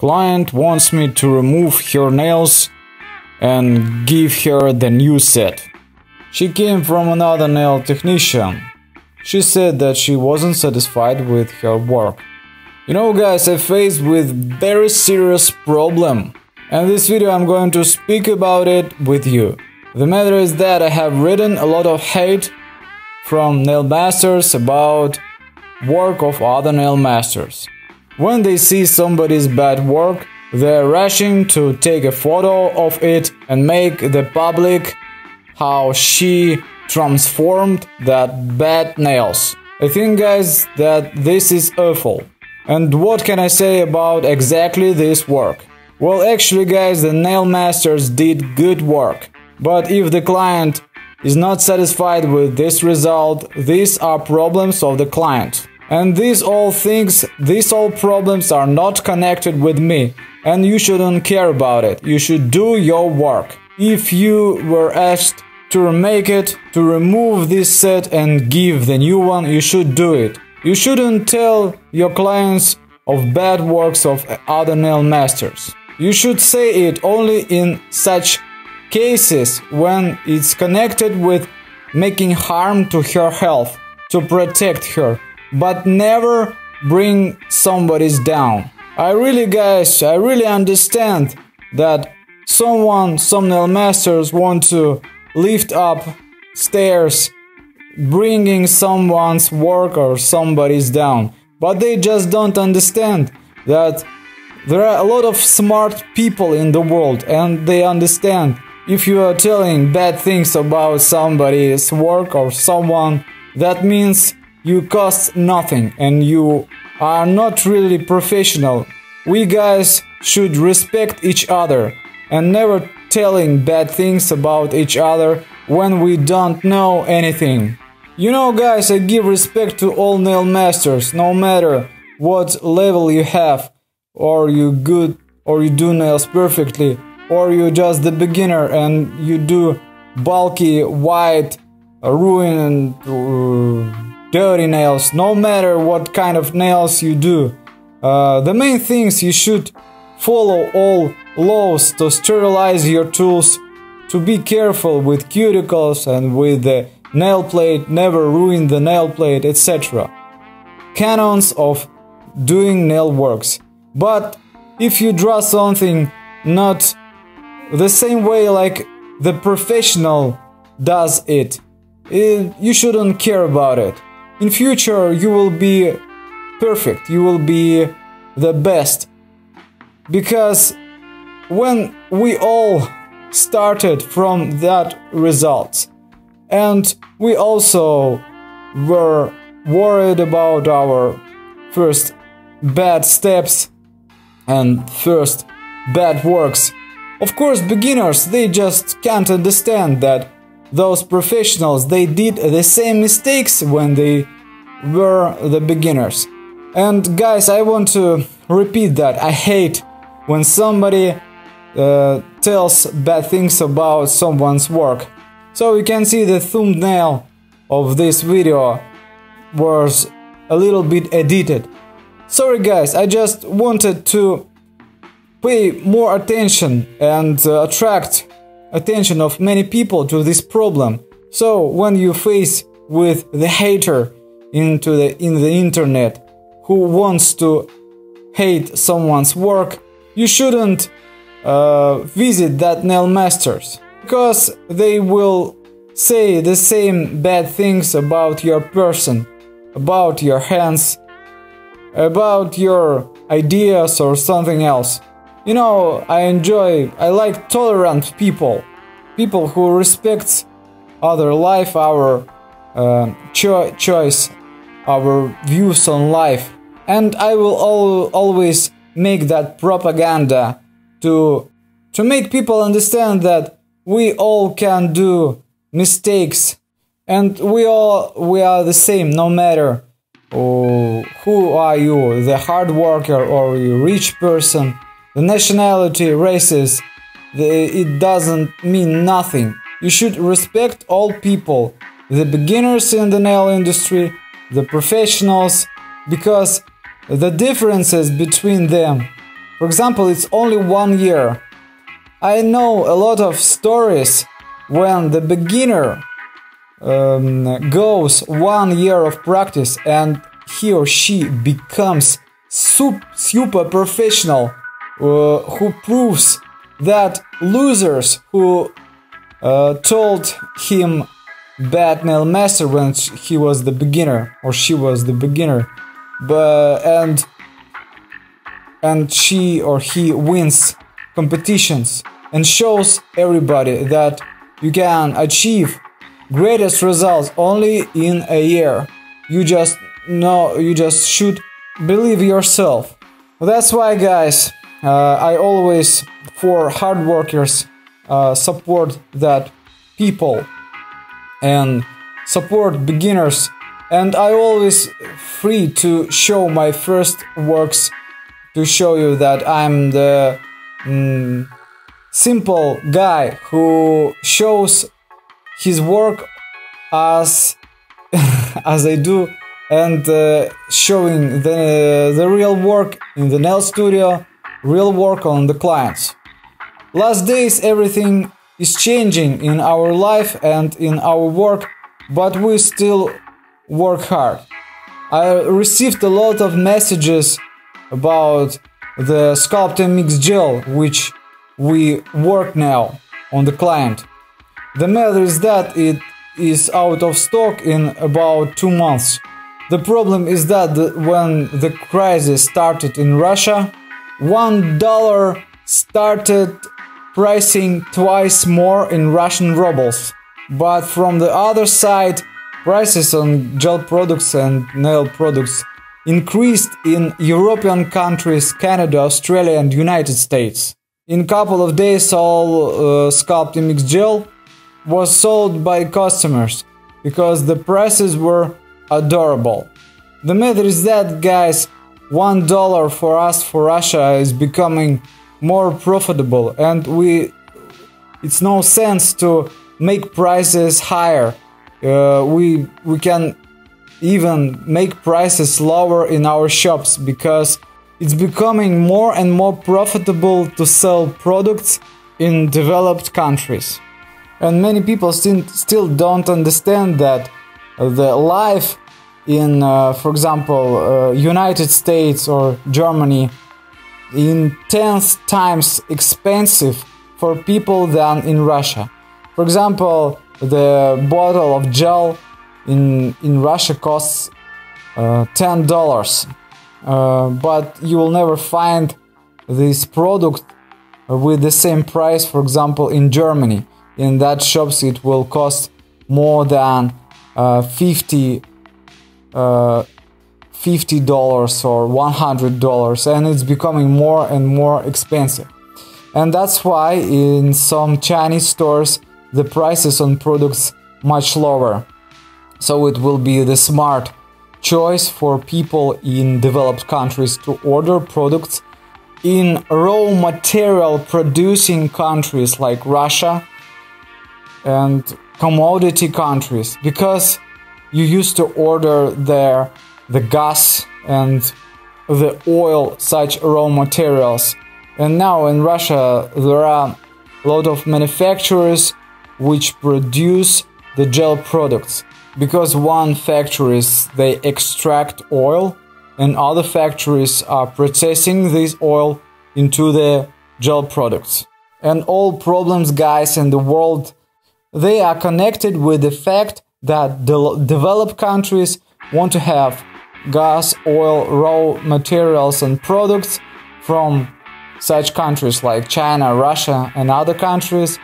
Client wants me to remove her nails and give her the new set. She came from another nail technician. She said that she wasn't satisfied with her work. You know guys, I faced with very serious problem. And this video I'm going to speak about it with you. The matter is that I have written a lot of hate from nail masters about work of other nail masters. When they see somebody's bad work, they're rushing to take a photo of it and make the public how she transformed that bad nails. I think guys that this is awful. And what can I say about exactly this work? Well actually guys the nail masters did good work. But if the client is not satisfied with this result, these are problems of the client. And these all things, these all problems are not connected with me and you shouldn't care about it. You should do your work. If you were asked to remake it, to remove this set and give the new one, you should do it. You shouldn't tell your clients of bad works of other nail masters. You should say it only in such cases when it's connected with making harm to her health, to protect her but never bring somebody's down. I really, guys, I really understand that someone, some nail masters want to lift up stairs, bringing someone's work or somebody's down. But they just don't understand that there are a lot of smart people in the world and they understand if you are telling bad things about somebody's work or someone, that means you cost nothing and you are not really professional. We guys should respect each other and never telling bad things about each other when we don't know anything. You know guys, I give respect to all nail masters, no matter what level you have, or you good, or you do nails perfectly, or you just the beginner and you do bulky, white, ruined, uh, dirty nails, no matter what kind of nails you do. Uh, the main things you should follow all laws to sterilize your tools, to be careful with cuticles and with the nail plate, never ruin the nail plate, etc. Canons of doing nail works. But if you draw something not the same way like the professional does it, it you shouldn't care about it in future you will be perfect. You will be the best. Because when we all started from that result and we also were worried about our first bad steps and first bad works. Of course beginners they just can't understand that those professionals they did the same mistakes when they were the beginners. And guys i want to repeat that. I hate when somebody uh, tells bad things about someone's work. So you can see the thumbnail of this video was a little bit edited. Sorry guys i just wanted to pay more attention and uh, attract attention of many people to this problem. So when you face with the hater into the in the internet who wants to hate someone's work, you shouldn't uh, visit that nail masters because they will say the same bad things about your person, about your hands, about your ideas or something else. You know, I enjoy, I like tolerant people, people who respect other life, our uh, cho choice, our views on life. And I will al always make that propaganda to to make people understand that we all can do mistakes. And we all we are the same no matter oh, who are you the hard worker or you rich person the nationality, races, the, it doesn't mean nothing. You should respect all people, the beginners in the nail industry, the professionals, because the differences between them For example, it's only one year. I know a lot of stories when the beginner um, goes one year of practice and he or she becomes super, super professional uh, who proves that losers who uh, told him bad nail master when he was the beginner or she was the beginner but and and she or he wins competitions and shows everybody that you can achieve greatest results only in a year. You just know you just should believe yourself. That's why guys i always for hard workers uh, support that people and support beginners. And I always free to show my first works to show you that I'm the mm, simple guy who shows his work as as I do and uh, showing the the real work in the nail studio real work on the clients last days everything is changing in our life and in our work, but we still work hard. I received a lot of messages about the Sculpt Mix gel, which we work now on the client. The matter is that it is out of stock in about two months. The problem is that when the crisis started in Russia, one dollar started pricing twice more in Russian rubles. But from the other side, prices on gel products and nail products increased in European countries, Canada, Australia and United States. In couple of days all uh, Sculpt Mix gel was sold by customers because the prices were adorable. The matter is that guys, one dollar for us for Russia is becoming more profitable and we it's no sense to make prices higher. Uh, we we can even make prices lower in our shops because it's becoming more and more profitable to sell products in developed countries. And many people still, still don't understand that the life in uh, for example uh, united states or germany in 10 times expensive for people than in Russia. For example, the bottle of gel in, in Russia costs uh, $10, uh, but you will never find this product with the same price, for example, in Germany. In that shops, it will cost more than uh, 50 uh, $50 or $100 and it's becoming more and more expensive. And that's why in some Chinese stores the prices on products much lower. So it will be the smart choice for people in developed countries to order products in raw material producing countries like Russia and commodity countries because you used to order there the gas and the oil, such raw materials. And now in Russia, there are a lot of manufacturers which produce the gel products because one factories they extract oil and other factories are processing this oil into the gel products and all problems guys in the world they are connected with the fact that the developed countries want to have gas, oil, raw materials and products from such countries like China, Russia and other countries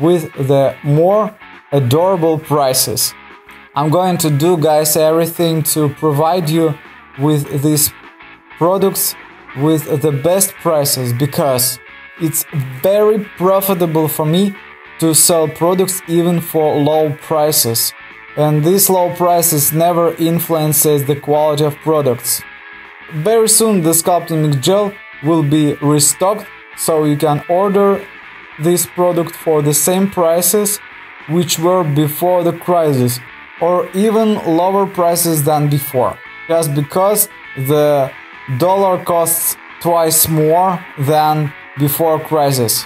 with the more adorable prices. I'm going to do guys everything to provide you with these products with the best prices because it's very profitable for me to sell products even for low prices and these low prices never influences the quality of products. Very soon the sculpting gel will be restocked so you can order this product for the same prices which were before the crisis or even lower prices than before just because the dollar costs twice more than before crisis.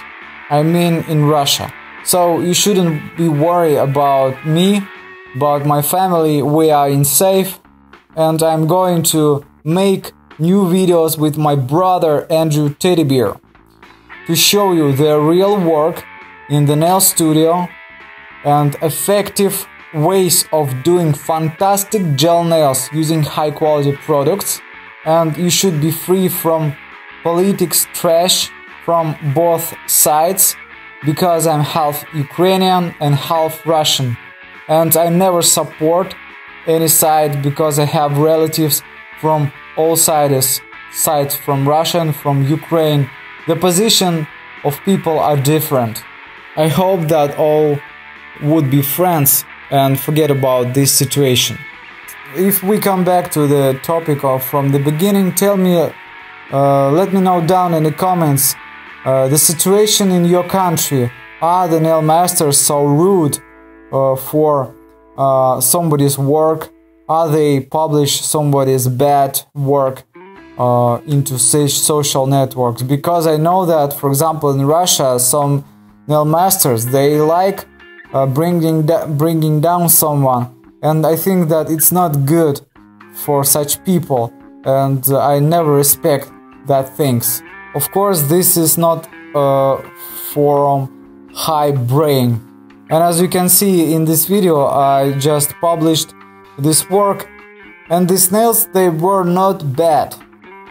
I mean in Russia. So you shouldn't be worried about me, about my family. We are in safe and I'm going to make new videos with my brother Andrew Teddy Bear to show you the real work in the nail studio and effective ways of doing fantastic gel nails using high quality products and you should be free from politics trash from both sides because I'm half Ukrainian and half Russian and I never support any side because I have relatives from all sides sides from Russian from Ukraine the position of people are different I hope that all would be friends and forget about this situation. If we come back to the topic of from the beginning, tell me, uh, let me know down in the comments uh, the situation in your country. Are the nail masters so rude for uh, somebody's work? Are they publish somebody's bad work uh, into such social networks? Because I know that, for example, in Russia, some nail masters they like uh, bringing da- bringing down someone, and I think that it's not good for such people, and uh, I never respect that things. Of course, this is not uh, for high brain, and as you can see in this video, I just published this work, and these nails they were not bad.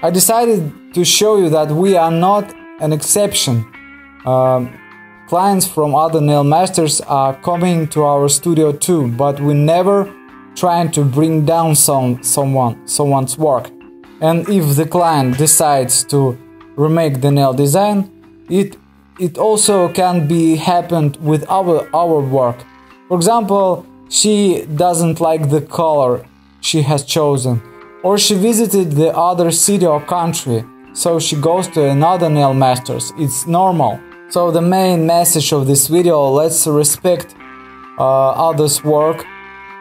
I decided to show you that we are not an exception. Um, Clients from other nail masters are coming to our studio too, but we never trying to bring down some someone someone's work. And if the client decides to remake the nail design, it it also can be happened with our our work. For example, she doesn't like the color she has chosen, or she visited the other city or country, so she goes to another nail masters. It's normal. So the main message of this video, let's respect uh, others' work.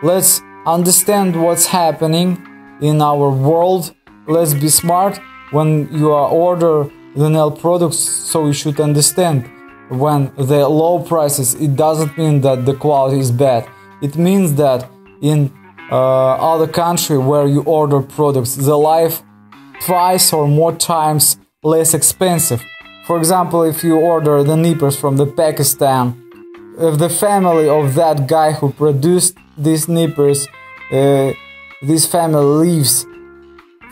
Let's understand what's happening in our world. Let's be smart when you are order the nail products. So you should understand when the low prices, it doesn't mean that the quality is bad. It means that in uh, other country where you order products, the life twice or more times less expensive. For example, if you order the nippers from the Pakistan, if the family of that guy who produced these nippers, uh, this family lives,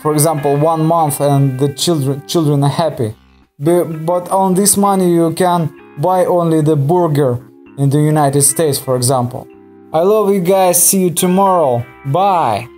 for example, one month and the children children are happy. But on this money you can buy only the burger in the United States, for example. I love you guys. See you tomorrow. Bye.